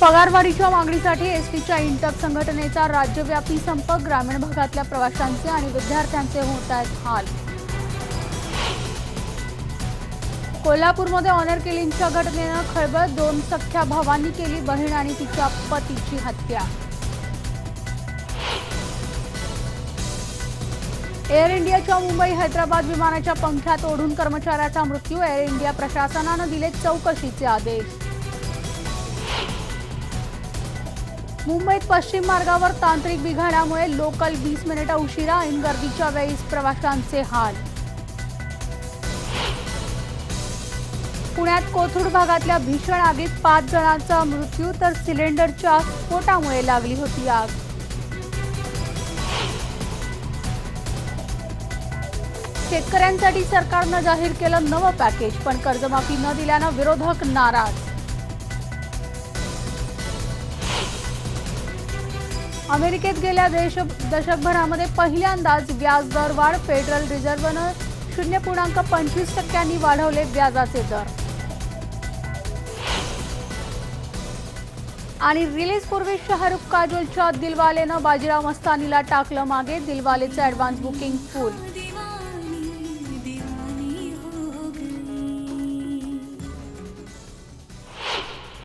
पगारवाढीच्या मागणीसाठी एसटीच्या इंटक संघटनेचा राज्यव्यापी संप ग्रामीण भागातल्या प्रवाशांचे आणि विद्यार्थ्यांचे होत आहेत हाल. कोल्हापूरमध्ये ऑनर किलिंगच्या घटनेनं खळबळ दोन सख्या भावांनी केली बहीण आणि तिच्या पतीची हत्या. एअर इंडियाच्या मुंबई हैदराबाद विमानाच्या पंख्यात ओढून कर्मचाऱ्याचा मृत्यू एअर इंडिया प्रशासनानं दिले चौकशीचे आदेश. मुंबईत पश्चिम मार्गावर तांत्रिक बिघाडामुळे लोकल वीस मिनिटं उशिरा ऐन गर्दीच्या वेळीस प्रवाशांचे हाल. पुण्यात कोथरूड भागातल्या भीषण आगीत पाच जणांचा मृत्यू तर सिलेंडरच्या स्फोटामुळे लागली होती आग. शेतकऱ्यांसाठी सरकारनं जाहीर केलं नवं पॅकेज पण कर्जमाफी न दिल्यानं विरोधक नाराज. अमेरिकेत गेल्या देश दशकभरामध्ये पहिल्यांदाच व्याजदर वाढ फेडरल रिझर्व्हनं शून्य पूर्णांक पंचवीस टक्क्यांनी वाढवले व्याजाचे दर. आणि रिलीजपूर्वी शाहरुख काजोलच्या दिलवालेनं बाजीराव मस्तानीला टाकलं मागे दिलवालेचं ऍडव्हान्स बुकिंग फुल